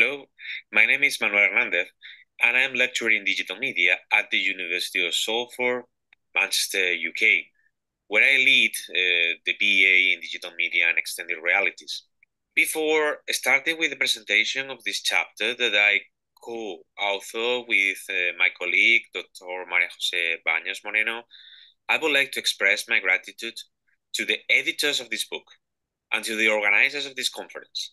Hello, my name is Manuel Hernandez, and I am lecturing in digital media at the University of Salford, Manchester, UK, where I lead uh, the BA in digital media and extended realities. Before starting with the presentation of this chapter that I co-author with uh, my colleague, Dr. Maria Jose Baños Moreno, I would like to express my gratitude to the editors of this book and to the organizers of this conference,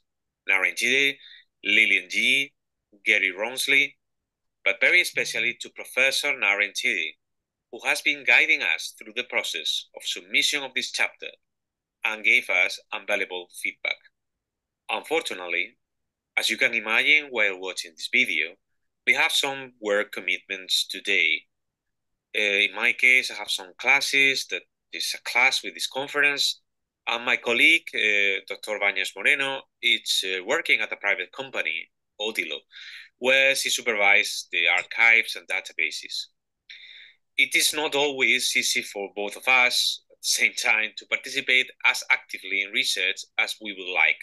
Naren Chitty, Lilian Ji, Gary Rawnsley, but very especially to Professor Naren who has been guiding us through the process of submission of this chapter and gave us invaluable feedback. Unfortunately, as you can imagine while watching this video, we have some work commitments today. Uh, in my case, I have some classes that is a class with this conference, and my colleague, uh, Dr. Baños Moreno, is uh, working at a private company, Odilo, where she supervises the archives and databases. It is not always easy for both of us at the same time to participate as actively in research as we would like.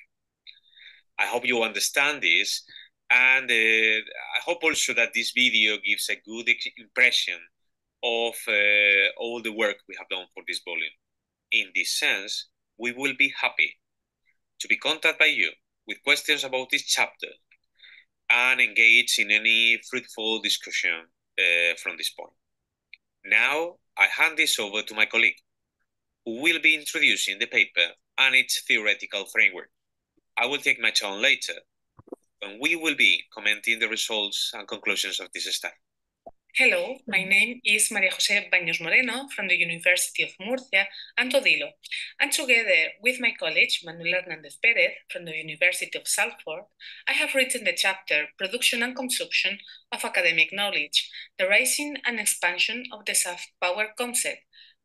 I hope you understand this, and uh, I hope also that this video gives a good impression of uh, all the work we have done for this volume. In this sense, we will be happy to be contacted by you with questions about this chapter and engage in any fruitful discussion uh, from this point. Now, I hand this over to my colleague, who will be introducing the paper and its theoretical framework. I will take my turn later when we will be commenting the results and conclusions of this study. Hello, my mm-hmm. name is Maria Jose Baños Moreno from the University of Murcia and Odilo, and together with my colleague Manuel Hernandez Perez from the University of Salford, I have written the chapter Production and Consumption of Academic Knowledge, the Rising and Expansion of the Soft Power Concept,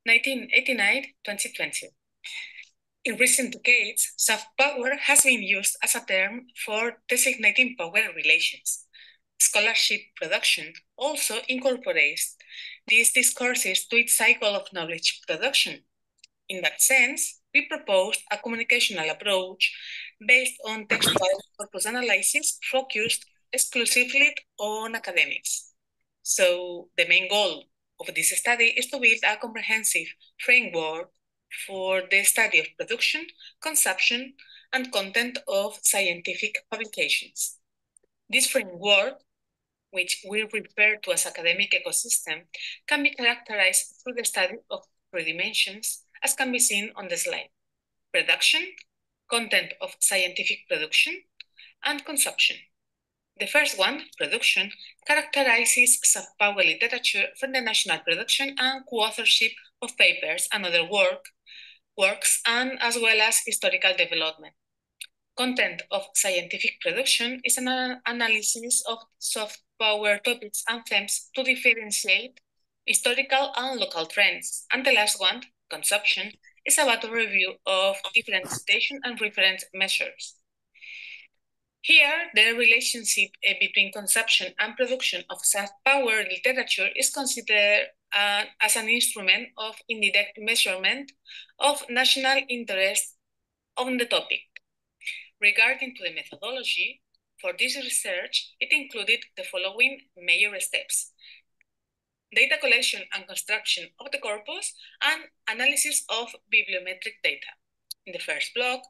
1989-2020. In recent decades, soft power has been used as a term for designating power relations. Scholarship production also incorporates these discourses to its cycle of knowledge production. In that sense, we proposed a communicational approach based on textual corpus analysis focused exclusively on academics. So the main goal of this study is to build a comprehensive framework for the study of production, consumption, and content of scientific publications. This framework, which we refer to as academic ecosystem, can be characterized through the study of three dimensions, as can be seen on the slide. Production, content of scientific production, and consumption. The first one, production, characterizes soft power literature from the national production and co-authorship of papers and other work works and as well as historical development. Content of scientific production is an analysis of soft power topics and themes to differentiate historical and local trends. And the last one, consumption, is about a review of different citation and reference measures. Here, the relationship eh, between consumption and production of soft power literature is considered uh, as an instrument of indirect measurement of national interest on the topic. Regarding to the methodology, for this research, it included the following major steps. Data collection and construction of the corpus and analysis of bibliometric data. In the first block,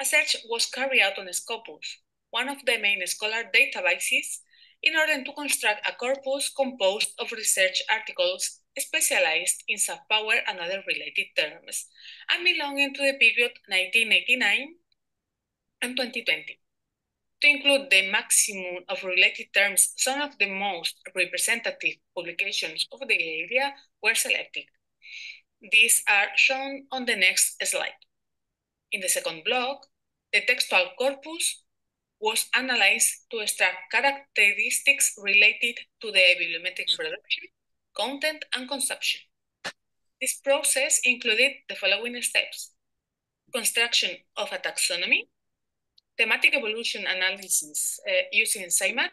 a search was carried out on Scopus, one of the main scholar databases, in order to construct a corpus composed of research articles specialized in soft power and other related terms, and belonging to the period 1989 and 2020. To include the maximum of related terms, some of the most representative publications of the area were selected. These are shown on the next slide. In the second block, the textual corpus was analyzed to extract characteristics related to the bibliometric production content, and consumption. This process included the following steps. Construction of a taxonomy, thematic evolution analysis uh, using SciMAT,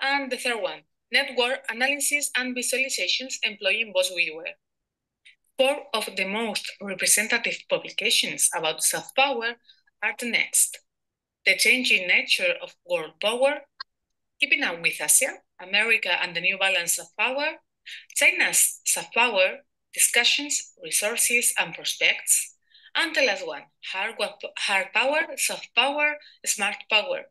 and the third one, network analysis and visualizations employing VOSviewer. Four of the most representative publications about soft power are the next. the changing nature of world power, keeping up with Asia, America, and the new balance of power, China's soft power, discussions, resources, and prospects, and the last one, hard, hard power, soft power, smart power.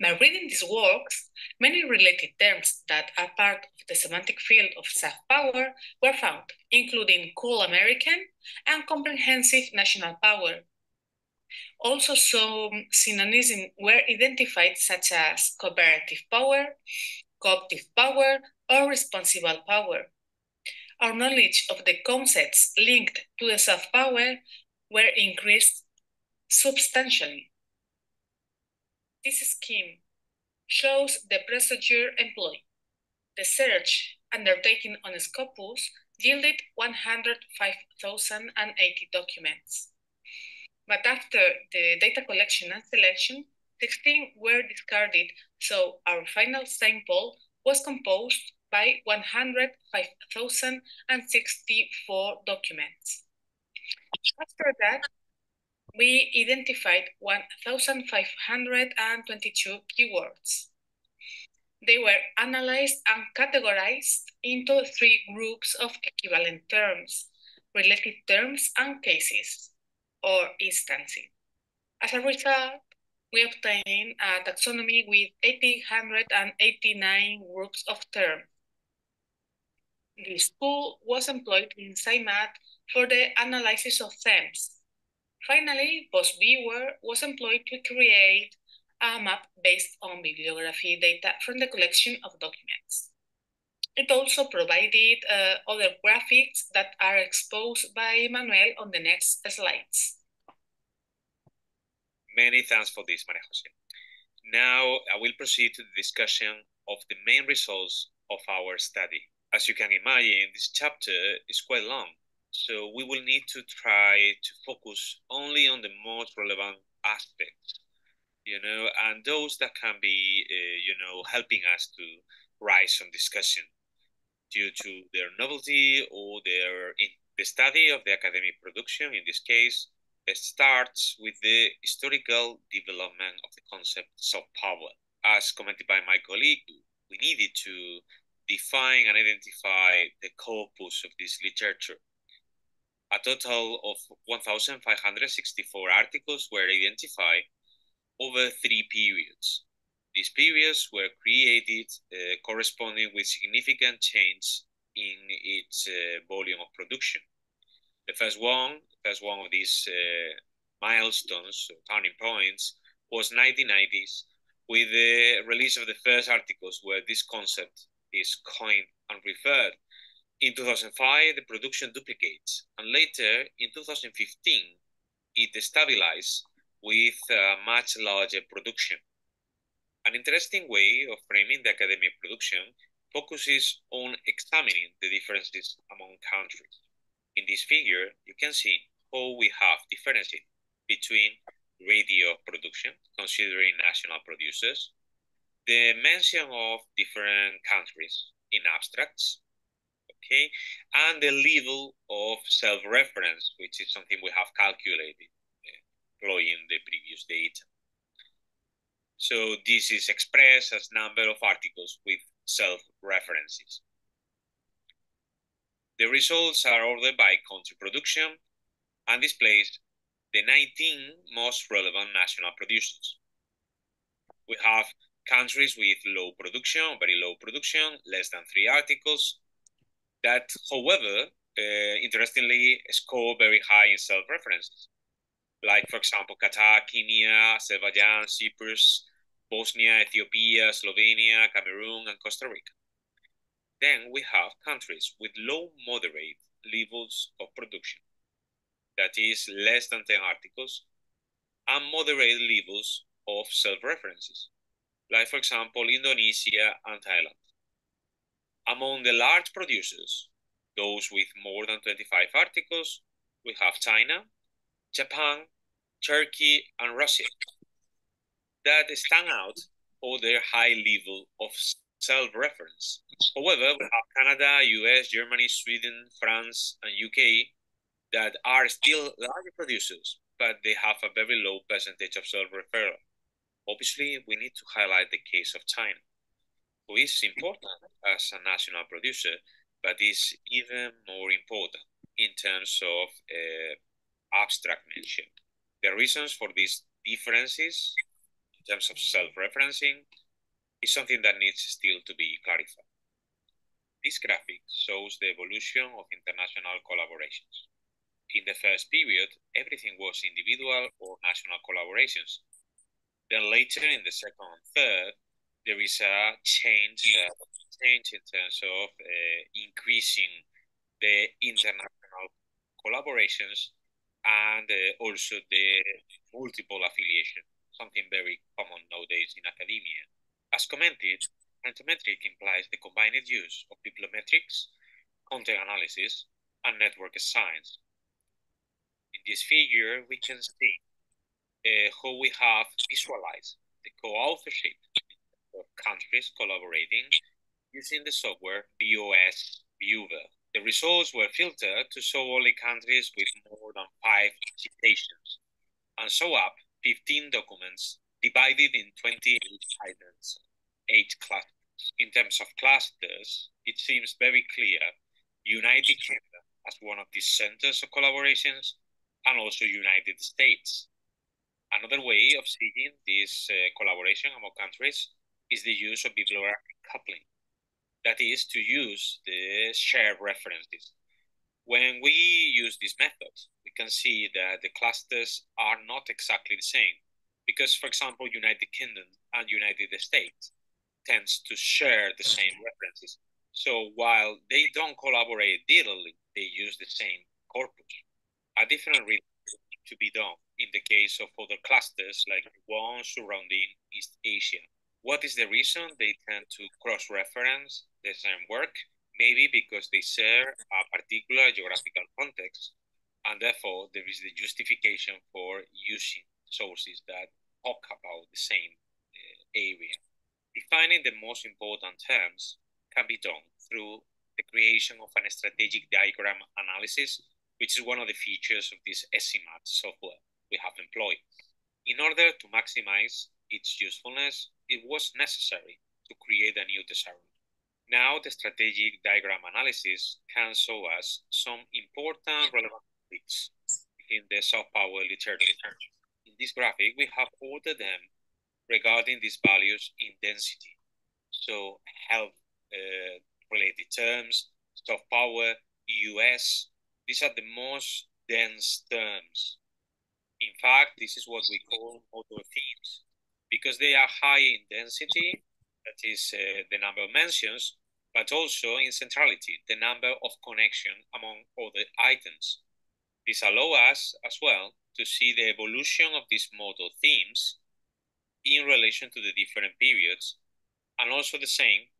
By reading these works, many related terms that are part of the semantic field of soft power were found, including cool American and comprehensive national power. Also, some synonyms were identified, such as cooperative power, cooperative power, or responsible power. Our knowledge of the concepts linked to the soft power were increased substantially. This scheme shows the procedure employed. The search undertaken on Scopus yielded 105,080 documents. But after the data collection and selection, 16 were discarded, so our final sample was composed by 105,064 documents. After that, we identified 1,522 keywords. They were analyzed and categorized into three groups of equivalent terms, related terms and cases, or instances. As a result, we obtained a taxonomy with 889 groups of terms. This tool was employed in SciMAT for the analysis of themes. Finally, VOSviewer was employed to create a map based on bibliography data from the collection of documents. It also provided uh, other graphics that are exposed by Manuel on the next slides. Many thanks for this, Maria Jose. Now I will proceed to the discussion of the main results of our study. As you can imagine, this chapter is quite long, so we will need to try to focus only on the most relevant aspects, you know, and those that can be, uh, you know, helping us to rise some discussion due to their novelty or their in the study of the academic production, in this case, it starts with the historical development of the concept of power. As commented by my colleague, we needed to define and identify the corpus of this literature. A total of 1,564 articles were identified over three periods. These periods were created uh, corresponding with significant change in its uh, volume of production. The first one, the first one of these uh, milestones, turning points, was 1990s, with the release of the first articles where this concept is coined and referred. In 2005, the production duplicates, and later in 2015, it stabilized with a much larger production. An interesting way of framing the academic production focuses on examining the differences among countries. In this figure, you can see how we have differences between radio production, considering national producers, the mention of different countries in abstracts, okay, and the level of self-reference, which is something we have calculated eh, employing the previous data. So this is expressed as number of articles with self-references. The results are ordered by country production and displays the 19 most relevant national producers. We have countries with low production, very low production, less than three articles, that, however, uh, interestingly, score very high in self-references. Like, for example, Qatar, Kenya, Azerbaijan, Cyprus, Bosnia, Ethiopia, Slovenia, Cameroon, and Costa Rica. Then we have countries with low moderate levels of production, that is less than 10 articles, and moderate levels of self-references, like for example, Indonesia and Thailand. Among the large producers, those with more than 25 articles, we have China, Japan, Turkey, and Russia that stand out for their high level of self-reference. However, we have Canada, US, Germany, Sweden, France, and UK that are still large producers, but they have a very low percentage of self-referral. Obviously, we need to highlight the case of China, who is important as a national producer, but is even more important in terms of uh, abstract mention. The reasons for these differences in terms of self-referencing is something that needs still to be clarified. This graphic shows the evolution of international collaborations. In the first period, everything was individual or national collaborations. Then later in the second and third, there is a change, uh, change in terms of uh, increasing the international collaborations and uh, also the multiple affiliation, something very common nowadays in academia. As commented, Pantometric implies the combined use of bibliometrics, content analysis, and network science. In this figure, we can see uh, how we have visualized the co-authorship of countries collaborating using the software BOS Viewer. The results were filtered to show only countries with more than five citations, and show up 15 documents divided in 28 items, eight clusters. In terms of clusters, it seems very clear United Kingdom as one of the centers of collaborations and also United States. Another way of seeing this uh, collaboration among countries is the use of bibliographic coupling. That is to use the shared references. When we use this method, we can see that the clusters are not exactly the same because, for example, United Kingdom and United States tends to share the same references. So while they don't collaborate directly, they use the same corpus. A different reason to be done in the case of other clusters like one surrounding East Asia. What is the reason they tend to cross-reference the same work? Maybe because they share a particular geographical context, and therefore there is the justification for using sources that talk about the same uh, area. Defining the most important terms can be done through the creation of a strategic diagram analysis, which is one of the features of this SciMAT software we have employed. In order to maximize its usefulness, it was necessary to create a new thesaurus. Now, the strategic diagram analysis can show us some important relevant topics in the soft power literature. In this graphic, we have ordered them regarding these values in density. So health uh, related terms, soft power, US, these are the most dense terms. In fact, this is what we call motor themes because they are high in density, that is uh, the number of mentions, but also in centrality, the number of connection among other items. This allows us as well to see the evolution of these modal themes in relation to the different periods, and also the same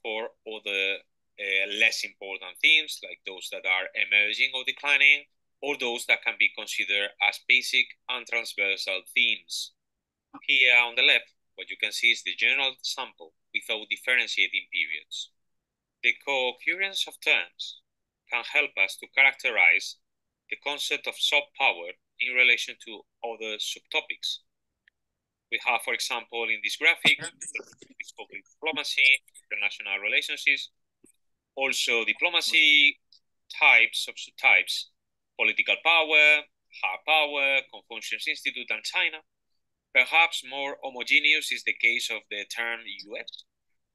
for other Uh, less important themes, like those that are emerging or declining, or those that can be considered as basic and transversal themes. Here on the left, what you can see is the general sample without differentiating periods. The co-occurrence of terms can help us to characterize the concept of soft power in relation to other subtopics, we have, for example, in this graphic, public diplomacy, international relationships, also diplomacy types of subtypes, political power, hard power, Confucius Institute, and China. Perhaps more homogeneous is the case of the term US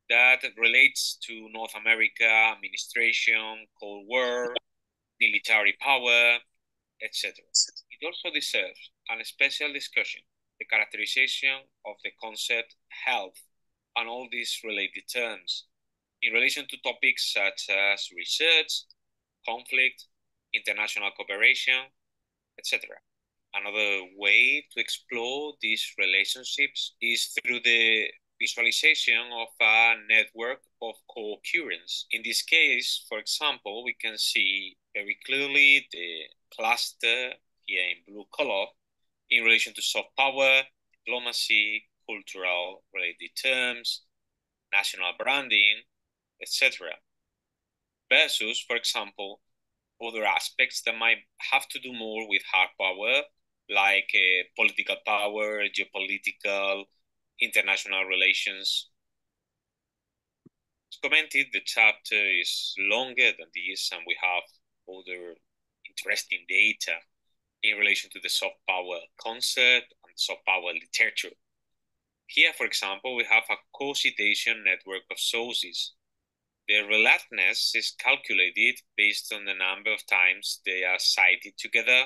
that relates to North America, administration, Cold War, military power, etc. It also deserves a special discussion the characterization of the concept health and all these related terms in relation to topics such as research, conflict, international cooperation, etc. Another way to explore these relationships is through the visualization of a network of co-occurrence. In this case, for example, we can see very clearly the cluster here in blue color in relation to soft power, diplomacy, cultural related terms, national branding, etc. Versus, for example, other aspects that might have to do more with hard power like uh, political power, geopolitical, international relations. As commented, the chapter is longer than this, and we have other interesting data in relation to the soft power concept and soft power literature. Here, for example, we have a co-citation network of sources. The relatedness is calculated based on the number of times they are cited together.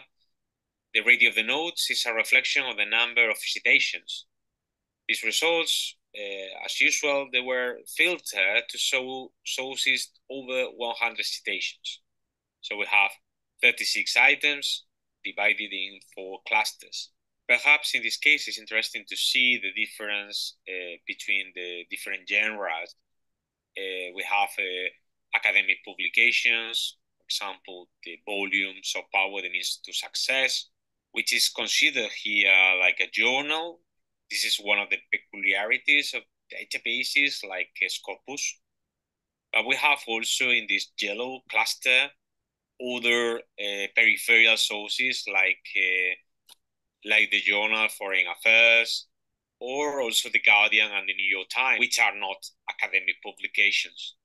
The radius of the notes is a reflection of the number of citations. These results, uh, as usual, they were filtered to show sources over 100 citations. So we have 36 items divided in four clusters. Perhaps in this case, it's interesting to see the difference uh, between the different genres. Uh, we have uh, academic publications, for example, the volumes of power, the means to success, which is considered here like a journal. This is one of the peculiarities of databases like Scopus. But we have also in this yellow cluster other uh, peripheral sources like uh, like the Journal Foreign Affairs, or also The Guardian and The New York Times, which are not academic publications.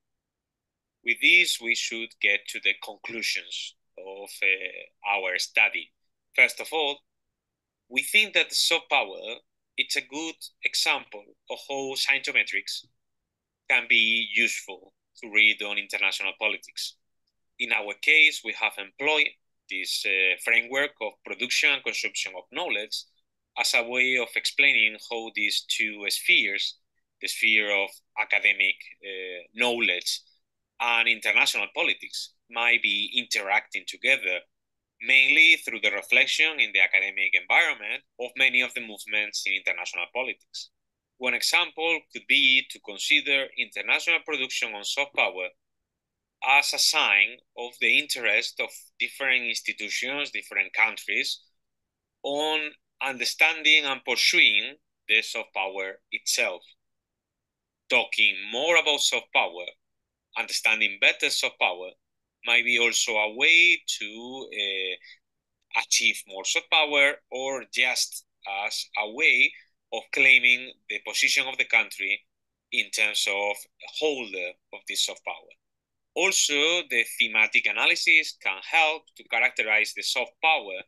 With this, we should get to the conclusions of uh, our study. First of all, we think that soft power it's a good example of how scientometrics can be useful to read on international politics. In our case, we have employed this uh, framework of production and consumption of knowledge as a way of explaining how these two spheres, the sphere of academic uh, knowledge and international politics, might be interacting together, mainly through the reflection in the academic environment of many of the movements in international politics. One example could be to consider international production on soft power as a sign of the interest of different institutions, different countries on understanding and pursuing the soft power itself. Talking more about soft power, understanding better soft power, might be also a way to uh, achieve more soft power or just as a way of claiming the position of the country in terms of holder of this soft power. Also, the thematic analysis can help to characterize the soft power.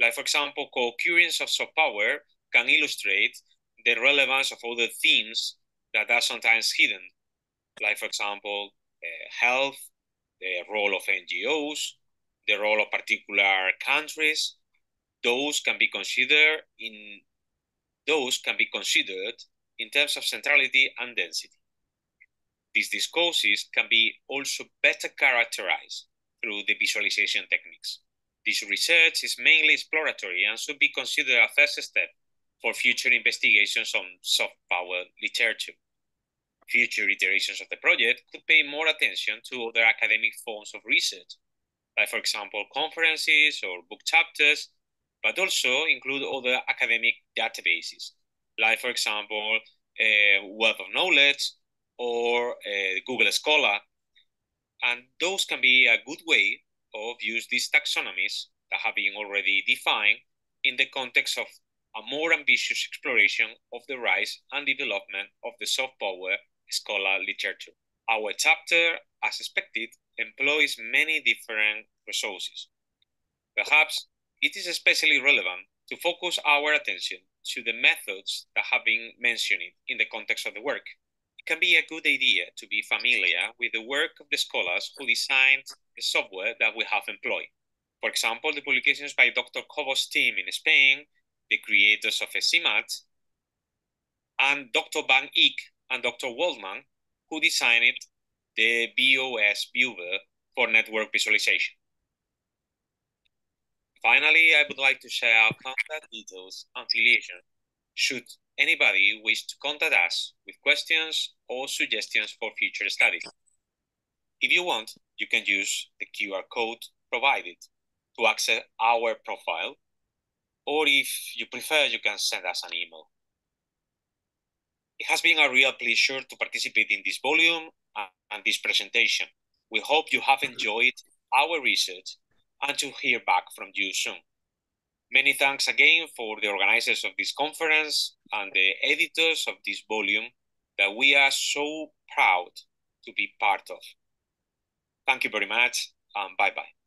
Like, for example, co-occurrence of soft power can illustrate the relevance of other themes that are sometimes hidden. Like, for example, uh, health, the role of NGOs, the role of particular countries. Those can be considered in those can be considered in terms of centrality and density. These discourses can be also better characterized through the visualization techniques. This research is mainly exploratory and should be considered a first step for future investigations on soft power literature. Future iterations of the project could pay more attention to other academic forms of research, like, for example, conferences or book chapters, but also include other academic databases, like, for example, uh, Web of Knowledge or uh, Google Scholar. And those can be a good way of use these taxonomies that have been already defined in the context of a more ambitious exploration of the rise and development of the soft power scholar literature. Our chapter, as expected, employs many different resources. Perhaps it is especially relevant to focus our attention to the methods that have been mentioned in the context of the work it can be a good idea to be familiar with the work of the scholars who designed the software that we have employed. For example, the publications by Dr. Cobo's team in Spain, the creators of SciMAT, and Dr. Van Eck and Dr. Waltman, who designed the VOSviewer for network visualization. Finally, I would like to share our contact details and affiliation should anybody wish to contact us with questions or suggestions for future studies. If you want, you can use the QR code provided to access our profile, or if you prefer, you can send us an email. It has been a real pleasure to participate in this volume and this presentation. We hope you have enjoyed our research and to hear back from you soon. Many thanks again for the organizers of this conference and the editors of this volume that we are so proud to be part of. Thank you very much and bye bye.